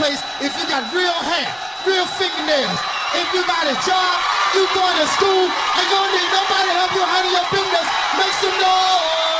place if you got real hair, real fingernails. If you got a job, you going to school, and you don't need nobody to help you handle your business. Make some noise.